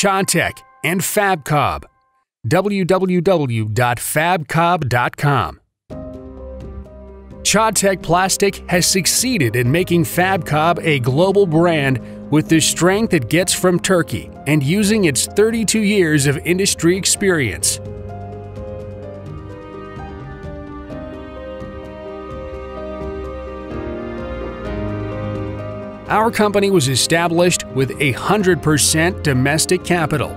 Çağ-Tek, and FabCob. www.fabcob.com. Çağ-Tek Plastic has succeeded in making FabCob a global brand with the strength it gets from Turkey and using its 32 years of industry experience. Our company was established with 100% domestic capital.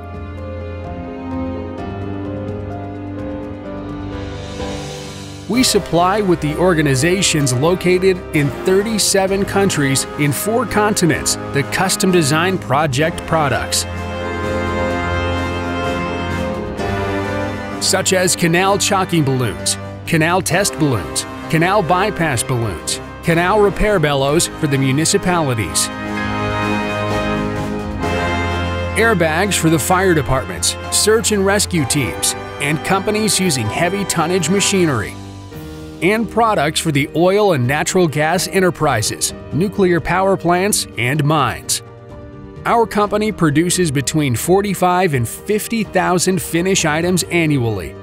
We supply with the organizations located in 37 countries in four continents the custom design project products. Such as canal chocking balloons, canal test balloons, canal bypass balloons, canal repair bellows for the municipalities, airbags for the fire departments, search and rescue teams, and companies using heavy tonnage machinery, and products for the oil and natural gas enterprises, nuclear power plants, and mines. Our company produces between 45 and 50,000 finish items annually.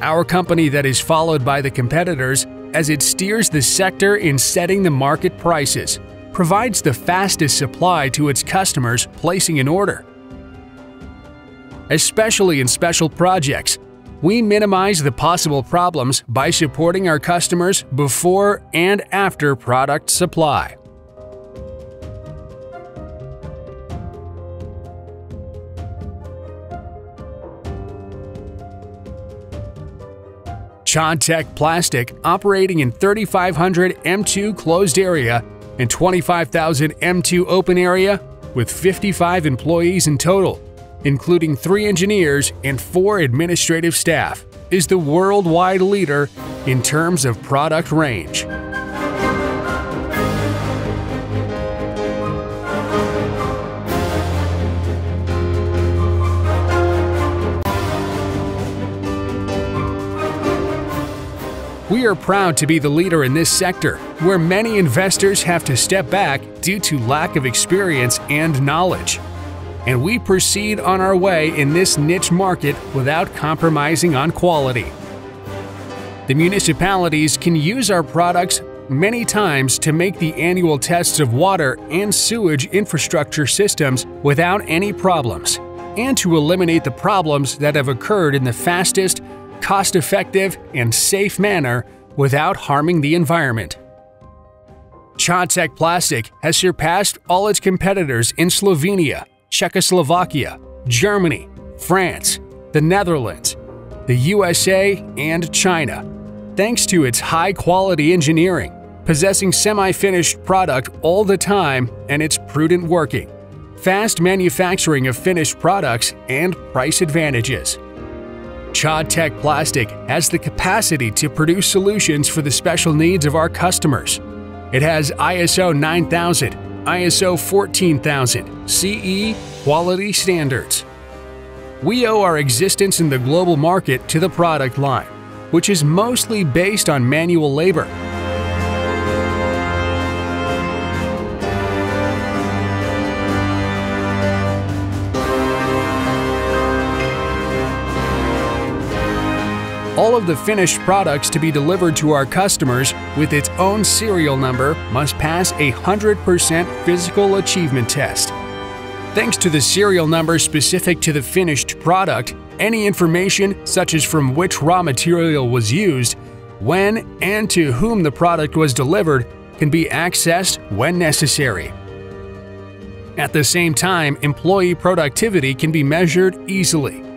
Our company that is followed by the competitors as it steers the sector in setting the market prices, provides the fastest supply to its customers placing an order. Especially in special projects, we minimize the possible problems by supporting our customers before and after product supply. Çağ-Tek Plastic, operating in 3500 M2 closed area and 25,000 M2 open area, with 55 employees in total, including three engineers and four administrative staff, is the worldwide leader in terms of product range. We are proud to be the leader in this sector, where many investors have to step back due to lack of experience and knowledge. And we proceed on our way in this niche market without compromising on quality. The municipalities can use our products many times to make the annual tests of water and sewage infrastructure systems without any problems, and to eliminate the problems that have occurred in the fastest cost effective, and safe manner without harming the environment. Çağ-Tek Plastic has surpassed all its competitors in Slovenia, Czechoslovakia, Germany, France, the Netherlands, the USA, and China, thanks to its high quality engineering, possessing semi finished product all the time, and its prudent working, fast manufacturing of finished products, and price advantages. Çağ-Tek Plastic has the capacity to produce solutions for the special needs of our customers. It has ISO 9000, ISO 14000, CE quality standards. We owe our existence in the global market to the product line, which is mostly based on manual labor. All of the finished products to be delivered to our customers with its own serial number must pass a 100% physical achievement test. Thanks to the serial number specific to the finished product, any information, such as from which raw material was used, when and to whom the product was delivered, can be accessed when necessary. At the same time, employee productivity can be measured easily.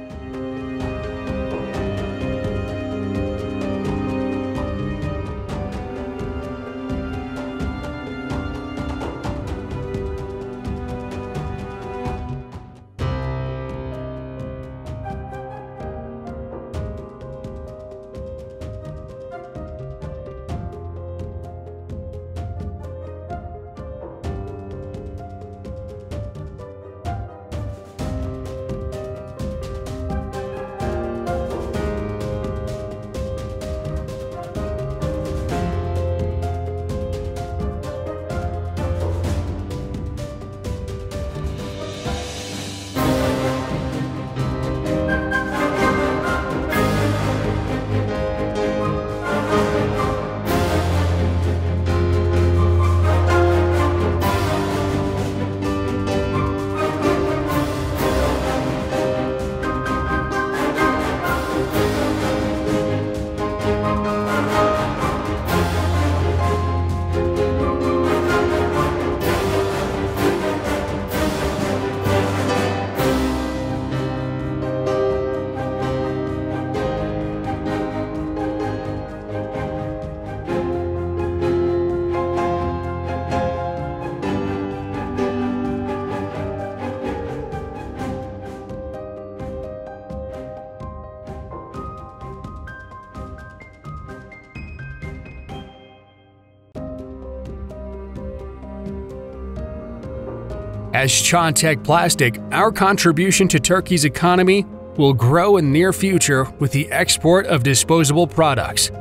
As Çağ-Tek Plastic, our contribution to Turkey's economy will grow in near future with the export of disposable products.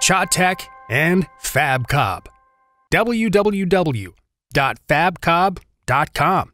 Çağ-Tek and FabCob. www.fabcob.com